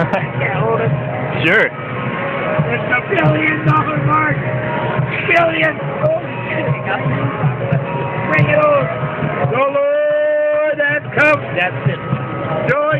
sure. It's a billion dollar mark. Billion. Bring it on. The Lord that comes. That's it. Joy